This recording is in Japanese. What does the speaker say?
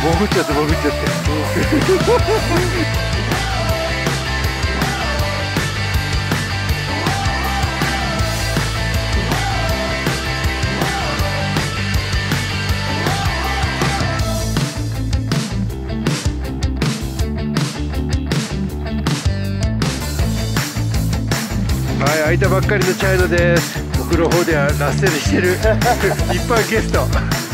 潜っちゃって潜っちゃって。はい開いたばっかりのチャイナです。僕の方ではラッセルしてる。一般ゲスト。